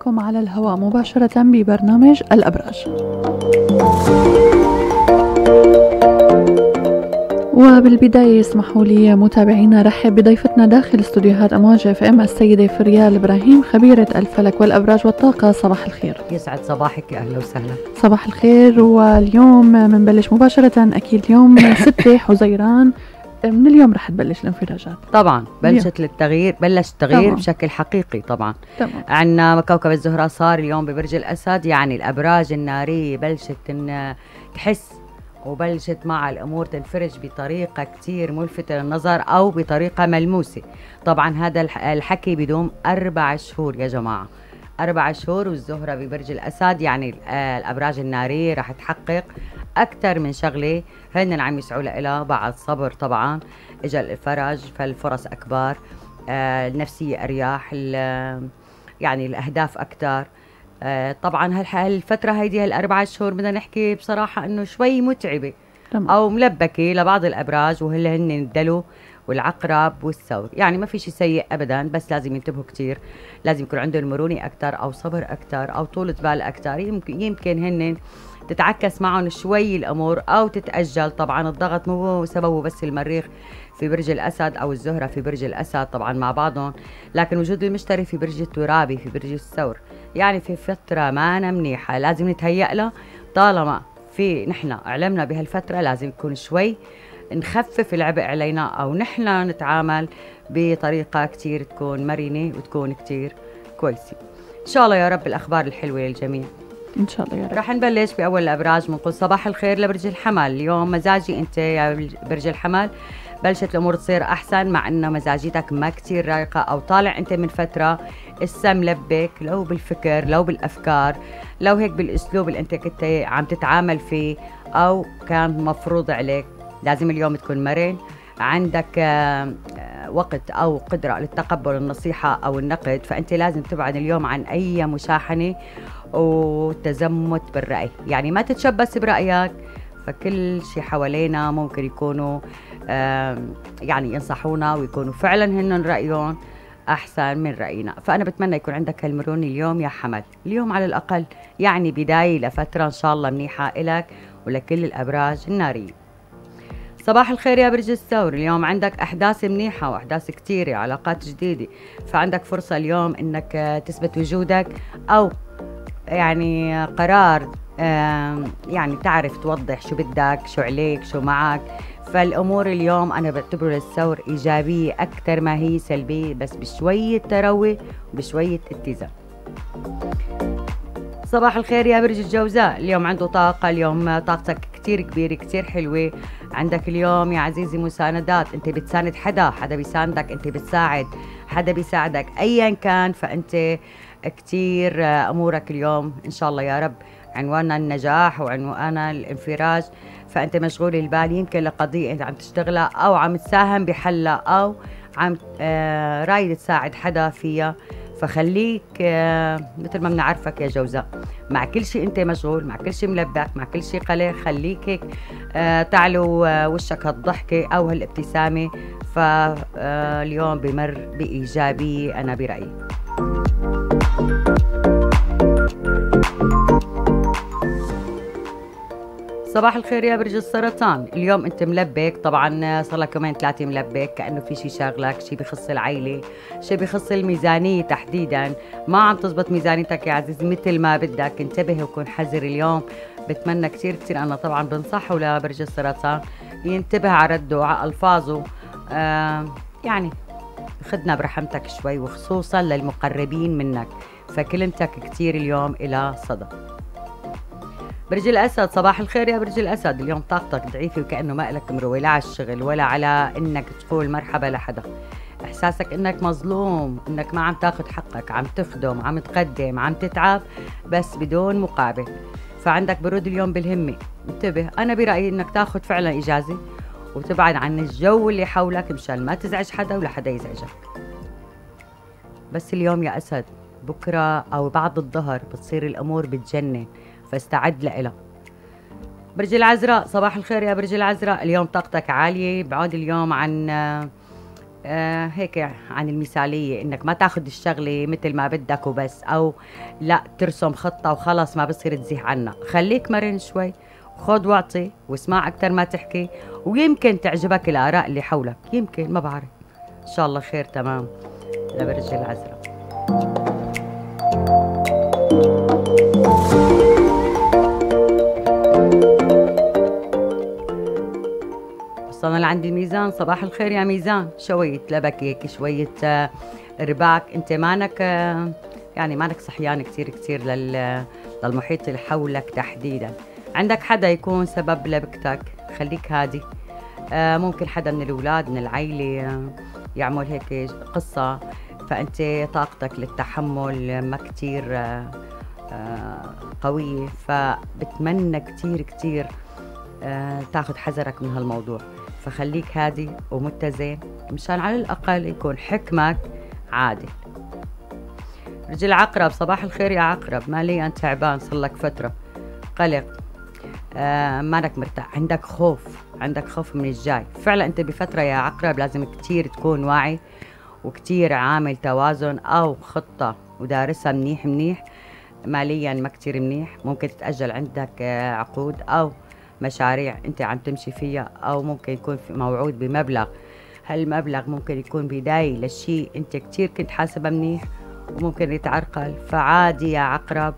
معكم على الهواء مباشرة ببرنامج الأبراج. وبالبداية اسمحوا لي متابعينا رحب بضيفتنا داخل استوديوهات أمواج اف إم السيدة فريال إبراهيم خبيرة الفلك والأبراج والطاقة. صباح الخير. يسعد صباحك. أهلا وسهلا. صباح الخير. واليوم بنبلش مباشرة أكيد يوم 6 حزيران. من اليوم رح تبلش الانفراجات طبعا بلشت للتغيير بلش التغيير طبعاً. بشكل حقيقي طبعا. تمام. عندنا كوكب الزهرة صار اليوم ببرج الأسد يعني الأبراج النارية بلشت إن تحس وبلشت مع الأمور تنفرج بطريقة كتير ملفتة للنظر أو بطريقة ملموسة. طبعا هذا الح- الحكي بدوم أربع شهور يا جماعة. أربع شهور والزهرة ببرج الأسد يعني آه، الأبراج النارية رح تحقق أكثر من شغلة. هن عم يسعوا لها بعد صبر طبعا. إجا الفرج فالفرص أكبر. آه، النفسية أرياح يعني الأهداف أكثر. آه، طبعا هالفترة هيدي هالأربع شهور بدنا نحكي بصراحة إنه شوي متعبة تمام. أو ملبكة لبعض الأبراج وهل هن الدلو والعقرب والثور يعني ما في شيء سيء أبدا بس لازم ينتبهوا كتير. لازم يكون عندهم مرونة أكثر أو صبر أكثر أو طولة بال أكثر يمكن يمكن هن تتعكس معهم شوي الأمور أو تتأجل. طبعا الضغط مو سببه بس المريخ في برج الأسد أو الزهرة في برج الأسد طبعا مع بعضهم لكن وجود المشتري في برج الترابي في برج الثور. يعني في فترة ما أنا منيحة لازم نتهيأ لها طالما في نحن علمنا بهالفترة لازم يكون شوي نخفف العبء علينا أو نحن نتعامل بطريقة كتير تكون مرنة وتكون كتير كويسة. إن شاء الله يا رب الأخبار الحلوة للجميع. إن شاء الله يا رب. رح نبلش بأول الأبراج بنقول صباح الخير لبرج الحمل. اليوم مزاجي أنت يا برج الحمل. بلشت الأمور تصير أحسن مع أنه مزاجيتك ما كتير رايقة أو طالع أنت من فترة السم ملبك لو بالفكر لو بالأفكار لو هيك بالأسلوب اللي أنت كنت عم تتعامل فيه أو كان مفروض عليك. لازم اليوم تكون مرن. عندك آه، آه، وقت أو قدرة للتقبل النصيحة أو النقد فأنت لازم تبعد اليوم عن أي مشاحنة والتزمت بالرأي. يعني ما تتشبث برأيك فكل شيء حوالينا ممكن يكونوا يعني ينصحونا ويكونوا فعلا هن رأيهم أحسن من رأينا. فأنا بتمنى يكون عندك هالمرونة اليوم يا حمد. اليوم على الأقل يعني بداية لفترة إن شاء الله منيحة إلك ولكل الأبراج النارية. صباح الخير يا برج الثور. اليوم عندك أحداث منيحة وأحداث كتيرة علاقات جديدة. فعندك فرصة اليوم إنك آه، تثبت وجودك أو يعني قرار يعني تعرف توضح شو بدك شو عليك شو معك. فالأمور اليوم أنا بعتبره للثور إيجابية أكثر ما هي سلبية بس بشوية تروي وبشوية اتزان. صباح الخير يا برج الجوزاء. اليوم عنده طاقة اليوم طاقتك كتير كبيرة كتير حلوة. عندك اليوم يا عزيزي مساندات انت بتساند حدا حدا بيساندك انت بتساعد حدا بيساعدك. ايا كان فأنت كتير أمورك اليوم إن شاء الله يا رب. عنواننا النجاح وعنواننا الانفراج. فأنت مشغول البال يمكن لقضية أنت عم تشتغلها أو عم تساهم بحلها أو عم آه، رايد تساعد حدا فيها. فخليك آه، مثل ما بنعرفك يا جوزاء مع كل شيء أنت مشغول مع كل شيء ملبك مع كل شيء قلق خليك هيك آه، تعلو آه، وشك هالضحكة أو هالابتسامة. فاليوم بمر بإيجابية أنا برأيي. صباح الخير يا برج السرطان. اليوم انت ملبك طبعا صار لك يومين ثلاثة ملبك كأنه في شيء شاغلك شيء بخص العيلة شيء بخص الميزانية تحديدا. ما عم تزبط ميزانيتك يا عزيزي مثل ما بدك. انتبه وكن حذر اليوم. بتمنى كثير كثير أنا طبعا بنصحه لبرج السرطان. ينتبه على رده وعلى ألفاظه. آه يعني خدنا برحمتك شوي وخصوصا للمقربين منك. فكلمتك كثير اليوم إلى صدى. برج الأسد صباح الخير يا برج الأسد. اليوم طاقتك ضعيفة وكأنه ما لك مروي لا على الشغل ولا على إنك تقول مرحبا لحدا. إحساسك إنك مظلوم إنك ما عم تاخد حقك عم تخدم عم تقدم عم تتعب بس بدون مقابل. فعندك برود اليوم بالهمة. انتبه أنا برأيي إنك تاخد فعلا إجازة وتبعد عن الجو اللي حولك مشان ما تزعج حدا ولا حدا يزعجك. بس اليوم يا أسد بكرة أو بعد الظهر بتصير الأمور بتجنن. فاستعد لإلها برج العذراء صباح الخير يا برج العذراء اليوم طاقتك عالية. بعود اليوم عن آه هيك عن المثالية إنك ما تاخذ الشغلة مثل ما بدك وبس أو لا ترسم خطة وخلص ما بصير تزيح عنها. خليك مرن شوي خذ واعطي واسمع أكثر ما تحكي ويمكن تعجبك الآراء اللي حولك. يمكن ما بعرف. إن شاء الله خير تمام. لبرج العذراء وصلنا لعند الميزان صباح الخير يا ميزان. شوية لبك هيك شوية آه، رباك. انت مانك آه، يعني مانك صحيان كثير كثير للمحيط اللي حولك تحديدا. عندك حدا يكون سبب لبكتك؟ خليك هادي. آه، ممكن حدا من الأولاد من العيلة يعمل هيك قصة. فأنت طاقتك للتحمل ما كثير قوية. فبتمنى كثير كثير تاخذ حذرك من هالموضوع. فخليك هادي ومتزن مشان على الأقل يكون حكمك عادل. رجل عقرب صباح الخير يا عقرب. ماليا تعبان صار لك فترة. قلق. آه مانك مرتاح. عندك خوف عندك خوف من الجاي. فعلا أنت بفترة يا عقرب لازم كتير تكون واعي وكتير عامل توازن أو خطة ودارسها منيح منيح. ماليا ما كتير منيح. ممكن تتأجل عندك آه عقود أو مشاريع انت عم تمشي فيها أو ممكن يكون في موعود بمبلغ. هالمبلغ ممكن يكون بداية لشيء انت كتير كنت حاسبة منيح وممكن يتعرقل؟ فعادي يا عقرب.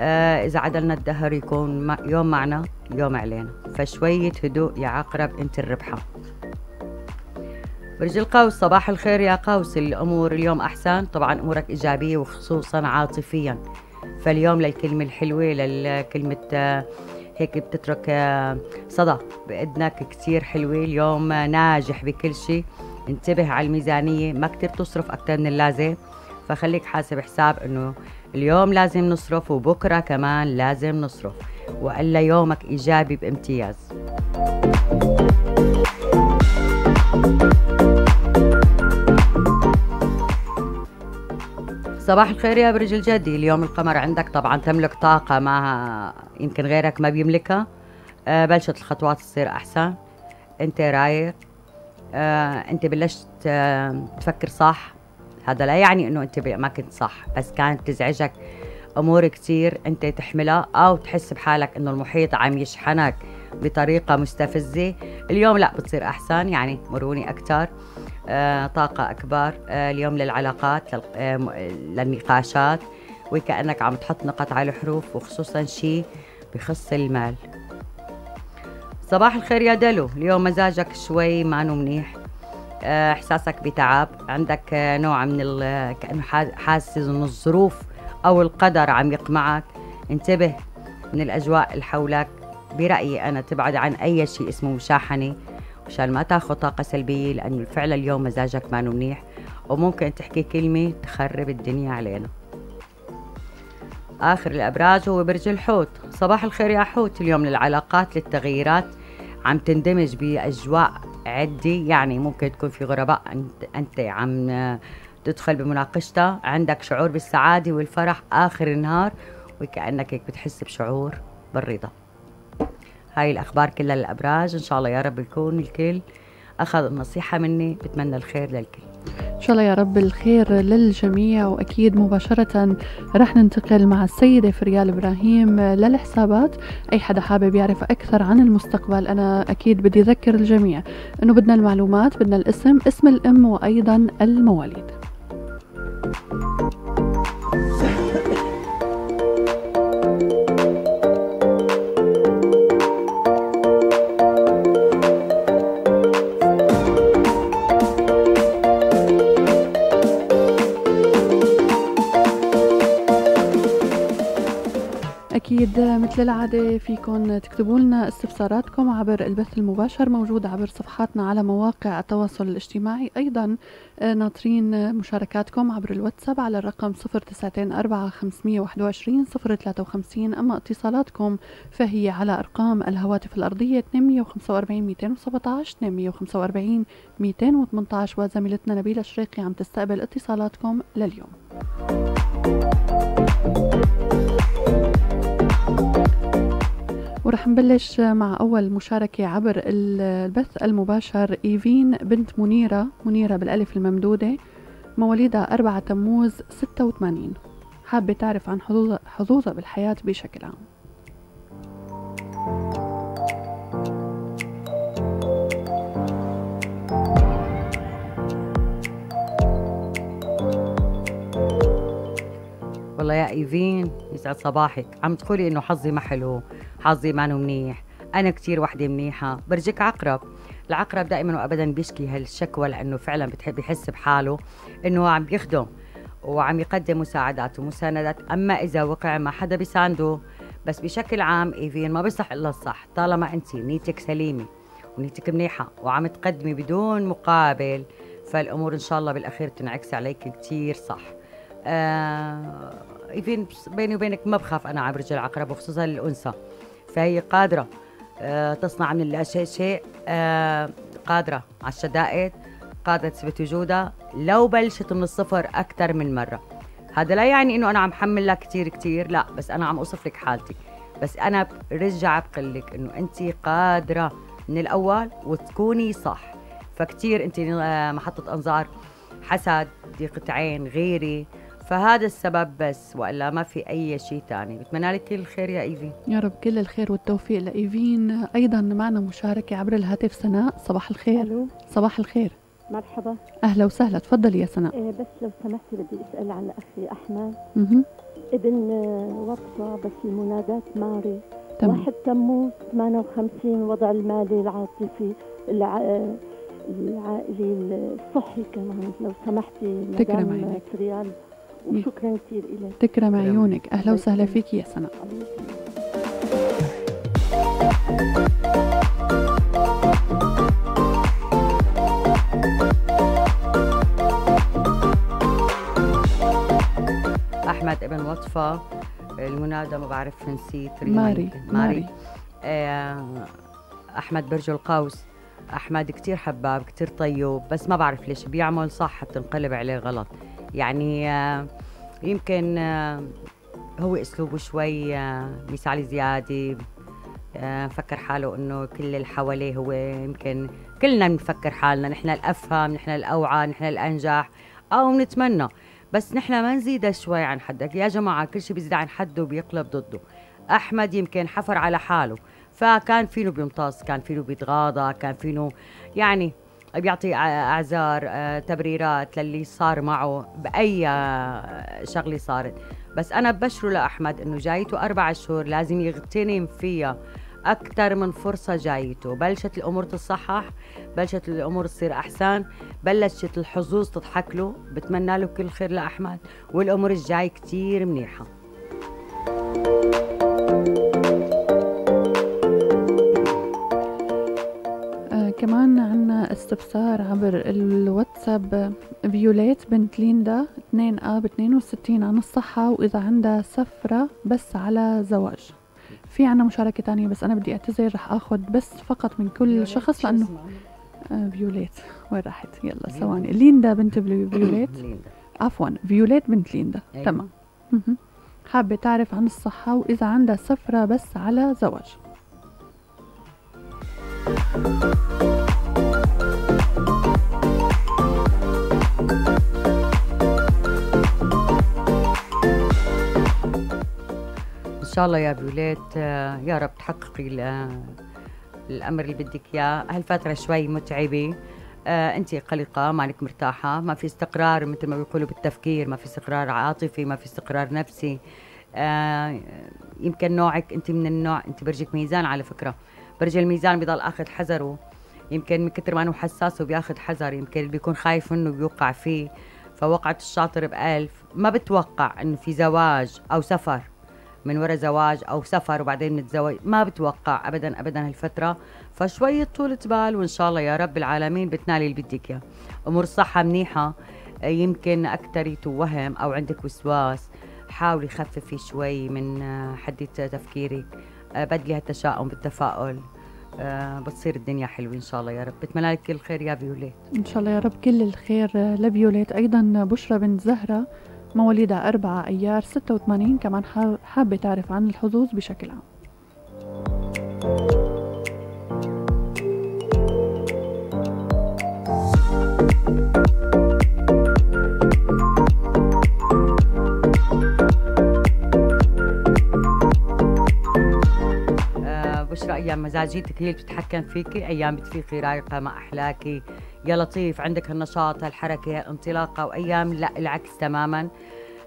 آه إذا عدلنا الدهر يكون يوم معنا يوم علينا. فشوية هدوء يا عقرب انت الربحة. برج القوس صباح الخير يا قوس. الأمور اليوم أحسن؟ طبعا أمورك إيجابية وخصوصا عاطفيا. فاليوم للكلمة الحلوة للكلمة آه هيك بتترك آه، صدى بإذنك كتير حلوة. اليوم ناجح بكل شيء. انتبه على الميزانية ما كتير تصرف أكتر من اللازم. فخليك حاسب حساب إنه اليوم لازم نصرف وبكرة كمان لازم نصرف. وإلا يومك إيجابي بامتياز. صباح الخير يا برج الجدي. اليوم القمر عندك طبعا تملك طاقة ما يمكن غيرك ما بيملكها. آه بلشت الخطوات تصير أحسن. أنت رايق. آه أنت بلشت آه تفكر صح. هذا لا يعني أنه أنت ما كنت صح بس كانت تزعجك أمور كتير أنت تحملها أو تحس بحالك أنه المحيط عم يشحنك بطريقة مستفزة. اليوم لا بتصير أحسن. يعني مروني أكثر طاقة أكبر. آه، اليوم للعلاقات آه، للنقاشات وكأنك عم تحط نقط على الحروف وخصوصا شيء بخص المال. صباح الخير يا دلو. اليوم مزاجك شوي ما منيح. إحساسك بتعب. عندك نوع من كأنه حاسس إنه الظروف أو القدر عم يقمعك. انتبه من الأجواء اللي حولك. برأيي أنا تبعد عن أي شيء اسمه مشاحنة. مشان ما تاخذ طاقة سلبية لأنه فعلا اليوم مزاجك ما منيح. وممكن تحكي كلمة تخرب الدنيا علينا. آخر الأبراج هو برج الحوت. صباح الخير يا حوت. اليوم للعلاقات للتغييرات عم تندمج بأجواء عدة يعني ممكن تكون في غرباء أنت, أنت عم تدخل بمناقشتها. عندك شعور بالسعادة والفرح آخر النهار وكأنك هيك بتحس بشعور بالرضا. هاي الأخبار كلها للأبراج. إن شاء الله يا رب يكون الكل أخذ النصيحة مني. بتمنى الخير للكل. إن شاء الله يا رب الخير للجميع. وأكيد مباشرة رح ننتقل مع السيدة فريال إبراهيم للحسابات. أي حدا حابب يعرف أكثر عن المستقبل أنا أكيد بدي أذكر الجميع أنه بدنا المعلومات بدنا الاسم اسم الأم وأيضا المواليد. أكيد مثل العادة فيكم تكتبوا لنا استفساراتكم عبر البث المباشر موجود عبر صفحاتنا على مواقع التواصل الاجتماعي أيضا. آه، ناطرين مشاركاتكم عبر الواتساب على الرقم 094 053 أما اتصالاتكم فهي على أرقام الهواتف الأرضية 245 217 245 218 وزميلتنا نبيلة شريقي عم تستقبل اتصالاتكم لليوم. رح نبلش مع أول مشاركة عبر البث المباشر إيفين بنت منيرة منيرة بالألف الممدودة مواليدها 4 تموز 86 حابة تعرف عن حظوظها, بالحياة بشكل عام. والله يا إيفين. يسعد صباحك. عم تقولي إنه حظي ما حلو حظي ما منيح. أنا كتير وحدة منيحة. برجك عقرب. العقرب دائما وابدا بيشكي هالشكوى لأنه فعلا بتحب يحس بحاله إنه عم بيخدم وعم يقدم مساعدات ومساندات. أما إذا وقع ما حدا بيسانده بس بشكل عام إيفين ما بيصح إلا الصح. طالما انت نيتك سليمة ونيتك منيحة وعم تقدمي بدون مقابل فالأمور إن شاء الله بالأخير تنعكس عليك كتير صح. آه ايفين بيني وبينك ما بخاف أنا على رجل العقرب وخصوصا الانثى فهي قادرة آه تصنع من الأشياء شيء آه قادرة على الشدائد قادرة تثبت وجودها. لو بلشت من الصفر أكثر من مرة. هذا لا يعني إنه أنا عم حمل لك كثير كثير لا بس أنا عم أوصف لك حالتي. بس أنا برجع بقول لك إنه أنت قادرة من الأول وتكوني صح. فكتير أنت آه، محطة أنظار حسد ضيقة عين غيري فهذا السبب بس وإلا ما في أي شيء ثاني بتمنى لك كل الخير يا ايفين يا رب كل الخير والتوفيق لإيفين. أيضا معنا مشاركة عبر الهاتف سناء. صباح الخير. ألو. صباح الخير. مرحبا. أهلا وسهلا. تفضلي يا سناء. إيه بس لو سمحتي بدي أسأل عن أخي أحمد. مه. ابن وطفة بس المنادات ماري. تمام. واحد تموز 58 وضع المالي العاطفي الع... العائلي الصحي كمان. لو سمحتي تكرم عينك. وشكرا كثير لك تكرم. عيونك. أهلا وسهلا فيك يا سناء أحمد ابن وطفه المنادى ما بعرف نسيت ماري. يمكن. ماري. آه، أحمد برج القوس. أحمد كتير حباب كتير طيب بس ما بعرف ليش. بيعمل صح حتى انقلب عليه غلط. يعني آه، يمكن آه، هو أسلوبه شوي آه، مثالي زيادة مفكر حاله إنه كل اللي حواليه هو يمكن كلنا بنفكر حالنا نحن الأفهم نحن الأوعى نحن الأنجح أو بنتمنى بس نحن ما نزيد شوي عن حدك. يا جماعة كل شيء بيزيد عن حده وبيقلب ضده. أحمد يمكن حفر على حاله. فكان فينه بيمتص كان فينه بيتغاضى كان فينه يعني بيعطي أعذار تبريرات للي صار معه بأي شغلة صارت. بس أنا ببشره لأحمد إنه جايته أربع شهور لازم يغتنم فيها. أكثر من فرصة جايته. بلشت الأمور تصحح بلشت الأمور تصير أحسن بلشت الحظوظ تضحك له بتمنى له كل خير لأحمد. والأمور الجاي كتير منيحة. عنا استفسار عبر الواتساب فيوليت بنت ليندا 2 آب 62 عن الصحة وإذا عندها سفرة بس على زواج. في عنا مشاركة تانية بس أنا بدي أعتذر رح أخذ بس فقط من كل شخص لأنه آه فيوليت. وين راحت؟ يلا ثواني. ليندا بنت فيو- فيوليت. عفوا فيوليت بنت ليندا. أيوة. تمام. حابة تعرف عن الصحة وإذا عندها سفرة بس على زواج. ان شاء الله يا بيوليت آه، يا رب تحققي ال- الأمر اللي بدك إياه. هالفترة شوي متعبة. آه انت قلقة مانك مرتاحة ما في استقرار مثل ما بيقولوا بالتفكير ما في استقرار عاطفي ما في استقرار نفسي. آه يمكن نوعك أنت من النوع أنت برجك ميزان على فكرة. برج الميزان بيضل آخذ حذره. يمكن من كتر ما أنه حساس وبياخذ حذر يمكن اللي بيكون خايف منه بيوقع فيه. فوقعت الشاطر بألف. ما بتوقع إنه في زواج أو سفر. من وراء زواج أو سفر وبعدين نتزوج ما بتوقع ابدا ابدا هالفترة. فشويه طولة بال وإن شاء الله يا رب العالمين بتنالي اللي بدك إياه. أمور الصحه منيحة يمكن اكتريت وهم أو عندك وسواس. حاولي خففي شوي من آه، حدة تفكيرك. آه، بدلي هالتشاؤم بالتفاؤل. آه، بتصير الدنيا حلوة إن شاء الله يا رب. بتمنى لك كل خير يا فيوليت. إن شاء الله يا رب كل الخير لفيوليت. أيضا بشرى بنت زهرة مواليدها 4 أيار 86 كمان حا- حابة تعرف عن الحظوظ بشكل عام. بشرى أيام مزاجيتك هي اللي بتتحكم فيكي؟ أيام بتفيقي رايقة ما أحلاكي. يا لطيف عندك النشاط هالحركه انطلاقة وأيام لا العكس تماما.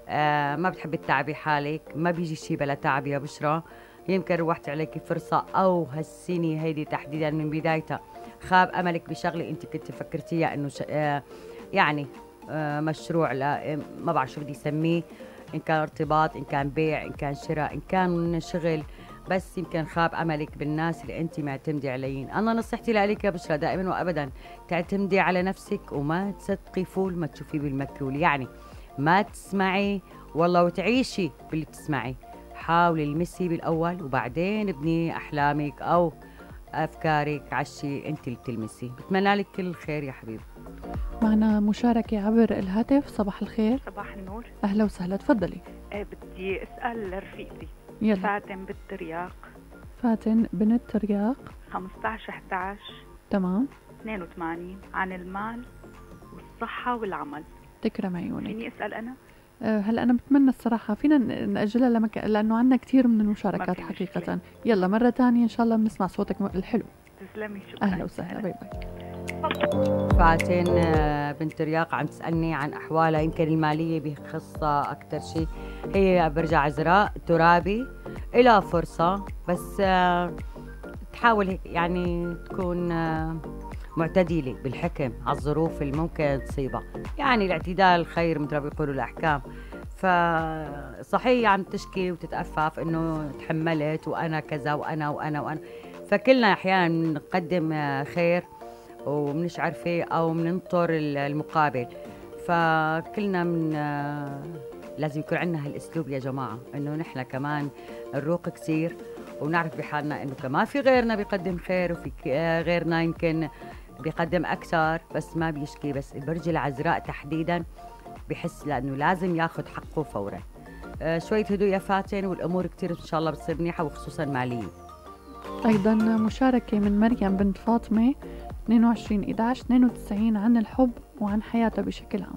آه ما بتحبي تتعبي حالك ما بيجي شيء بلا تعب يا بشرى. يمكن روحت عليكي فرصة أو هالسنة هيدي تحديدا من بدايتها. خاب أملك بشغلة أنت كنت فكرتيها أنه ش... آه يعني آه مشروع لا ما بعرف شو بدي أسميه. إن كان ارتباط إن كان بيع إن كان شراء إن كان شغل. بس يمكن خاب املك بالناس اللي انت معتمدي عليهم أنا نصيحتي لك يا بشرى دائما وابدا. تعتمدي على نفسك وما تصدقي فول ما تشوفيه بالمكلول يعني ما تسمعي والله وتعيشي باللي بتسمعي. حاولي المسي بالأول وبعدين ابني أحلامك أو أفكارك على الشيء انت اللي بتلمسيه. بتمنى لك كل الخير يا حبيبي. معنا مشاركة عبر الهاتف. صباح الخير. صباح النور. أهلا وسهلا. تفضلي. آه بدي أسأل رفيقتي. يلا. فاتن بالترياق. فاتن بنت ترياق 15 11 تمام. 82 عن المال والصحة والعمل. تكرم عيونك. فيني أسأل أنا؟ أه، هلا أنا بتمنى الصراحة فينا نأجلها لمك... لأنه عندنا كثير من المشاركات حقيقة. يلا مرة تانية إن شاء الله بنسمع صوتك الحلو. تسلمي شكرا. أهلا وسهلا bye bye. فاتن آه، بنت رياق عم تسألني عن أحوالها يمكن المالية بخصها أكثر شيء. هي برجع عذراء ترابي إلها فرصة بس آه، تحاول يعني تكون آه، معتدلة بالحكم على الظروف اللي ممكن تصيبها. يعني الاعتدال خير مثل ما بيقولوا الأحكام. فصحيح عم تشكي وتتأفف إنه تحملت وأنا كذا وأنا وأنا وأنا. فكلنا أحيانا نقدم خير. ومنشعر فيه أو مننطر ال- المقابل. فكلنا من آه، لازم يكون عندنا هالأسلوب يا جماعة إنه نحن كمان نروق كثير ونعرف بحالنا إنه كمان في غيرنا بيقدم خير وفي آه، غيرنا يمكن بيقدم أكثر بس ما بيشكي. بس البرج العذراء تحديدا بحس لأنه لازم ياخذ حقه فورا. آه، شوية هدوء يا فاتن والأمور كثير إن شاء الله بتصير منيحة وخصوصا ماليه أيضا مشاركة من مريم بنت فاطمة 22 11 92 عن الحب وعن حياتها بشكل عام.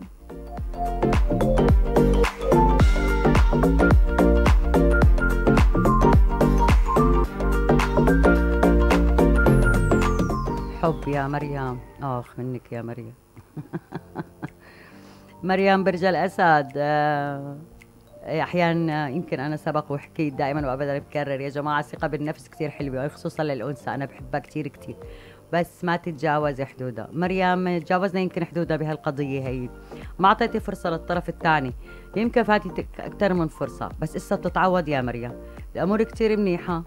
حب يا مريم. آخ منك يا مريم. مريم برج الأسد. آه، أحيانا يمكن أنا سبق وحكيت دائما وابدا بكرر. يا جماعة الثقه بالنفس كثير حلوة خصوصا للأنثى. أنا بحبها كثير كثير بس ما تتجاوزي حدودها مريم تجاوزنا يمكن حدودها بهالقضية هي. ما أعطيتي فرصة للطرف الثاني. يمكن فاتتك أكثر من فرصة. بس إسا بتتعوض يا مريم. الأمور كثير منيحة.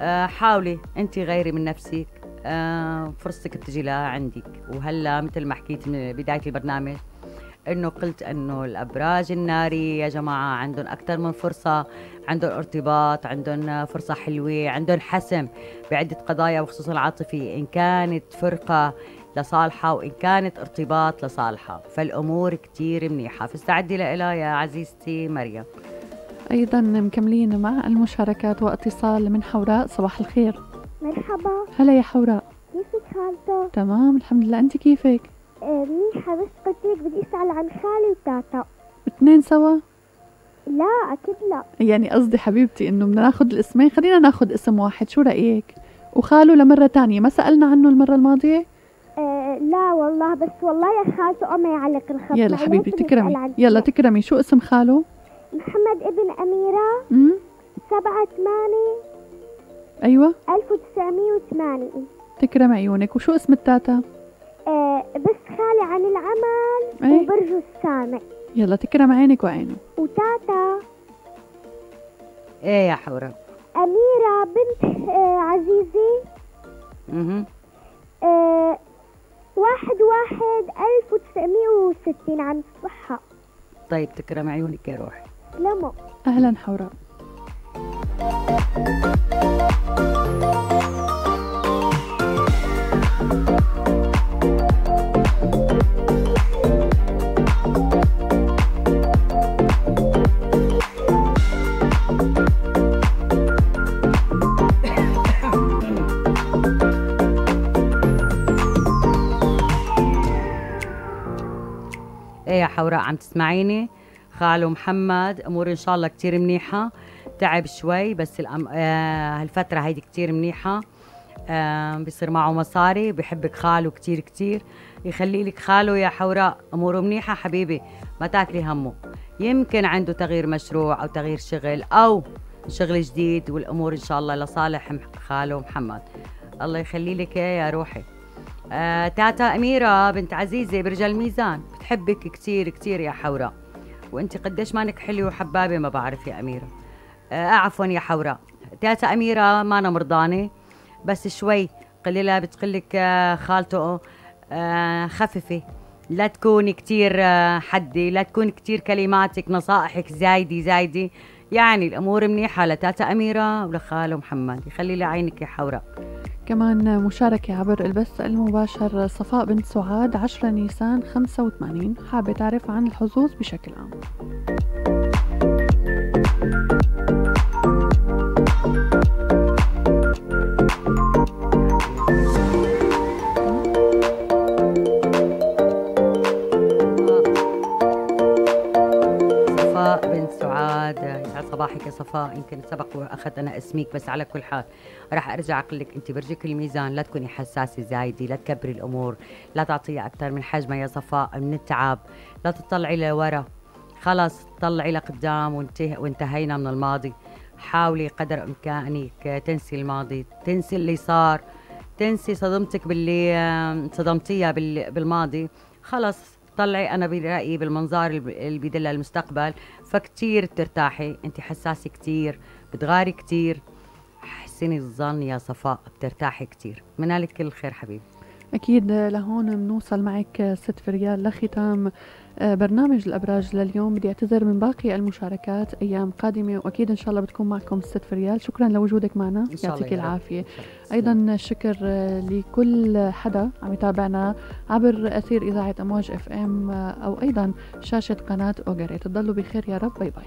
آه، حاولي. أنت غيري من نفسك. آه، فرصتك بتجي لها عندك وهلا مثل ما حكيت من بداية البرنامج إنه قلت إنه الأبراج الناري يا جماعة عندهم أكثر من فرصة عندهم ارتباط عندهم فرصة حلوة عندهم حسم بعدة قضايا وخصوصا العاطفية إن كانت فرقة لصالحة وإن كانت ارتباط لصالحة. فالأمور كتير منيحة. فاستعدي لها يا عزيزتي مريم. أيضا مكملين مع المشاركات واتصال من حوراء. صباح الخير. مرحبا. هلا يا حوراء. كيفك خالته؟ تمام الحمد لله. أنت كيفك؟ منيحة بس قلت لك بدي أسأل عن خالي وتاتا. اثنين سوا؟ لا أكيد لا. يعني قصدي حبيبتي إنه بدنا ناخذ الاسمين. خلينا ناخذ اسم واحد شو رأيك؟ وخاله لمرة تانية ما سألنا عنه المرة الماضية؟ آه لا والله بس والله يا خالته ما يعلق الخط يلا حبيبتي تكرمي. يلا. تكرمي. شو اسم خاله محمد ابن أميرة. امم سبعة ثمانية. أيوه. ألف وتسعمية وثمانية. تكرم عيونك. وشو اسم التاتا؟ آه بس خالي عن العمل إيه؟ وبرجه السامع. يلا تكرم عينك وعينه. وتاتا. إيه يا حورة؟ أميرة بنت آه عزيزي. آه واحد واحد ألف وتسعمية وستين عن الصحة طيب تكرم عيونك يا روحي. سلامة أهلا حوراء حوراء عم تسمعيني. خالو محمد امور إن شاء الله كتير منيحة. تعب شوي بس الأم... آه هالفترة هيدي كتير منيحة. آه بيصير معه مصاري بحبك خاله كتير كتير. يخلي لك خاله يا حوراء أموره منيحة حبيبي ما تاكلي همه. يمكن عنده تغيير مشروع أو تغيير شغل أو شغل جديد والأمور إن شاء الله لصالح خاله محمد. الله يخلي لك يا روحي. آه تاتا أميرة بنت عزيزة برجال الميزان. بتحبك كتير كتير يا حوراء وأنت قديش مانك حلوة وحبابة ما بعرف يا أميرة. آه عفوا يا حوراء تاتا أميرة ما أنا مرضانة. بس شوي قليلة بتقلك آه خالته آه خففي لا تكوني كتير آه حدي لا تكون كتير كلماتك نصائحك زايدة زايدة. يعني الأمور منيحة لتاتا أميرة ولخاله محمد. يخلي لي عينك يا حوراء كمان مشاركة عبر البث المباشر صفاء بنت سعاد 10 نيسان 85 حابة تعرف عن الحظوظ بشكل عام. يا صفاء يمكن سبق واخذت أنا اسميك بس على كل حال راح أرجع أقول لك أنت برجك الميزان لا تكوني حساسة زايدة لا تكبري الأمور لا تعطيها أكثر من حجمها يا صفاء من التعب لا تطلعي لورا. خلص طلعي لقدام وانته وانتهينا من الماضي. حاولي قدر إمكانك تنسي الماضي تنسي اللي صار تنسي صدمتك باللي صدمتيها بال- بالماضي. خلص طلعي أنا برأيي بالمنظار اللي بيدل المستقبل فكتير بترتاحي. انت حساسة كتير بتغاري كتير. حسني الظن يا صفاء بترتاحي كتير. منالك كل الخير حبيبي. أكيد لهون بنوصل معك ست فريال لختام. برنامج الأبراج لليوم بدي أعتذر من باقي المشاركات أيام قادمة وأكيد إن شاء الله بتكون معكم ست فريال شكرا لوجودك معنا. يعطيك. العافية. أيضا شكر آه، لكل حدا عم يتابعنا عبر أثير إذاعة أمواج إف إم أو أيضا شاشة قناة أوغري. تضلوا بخير يا رب. باي باي.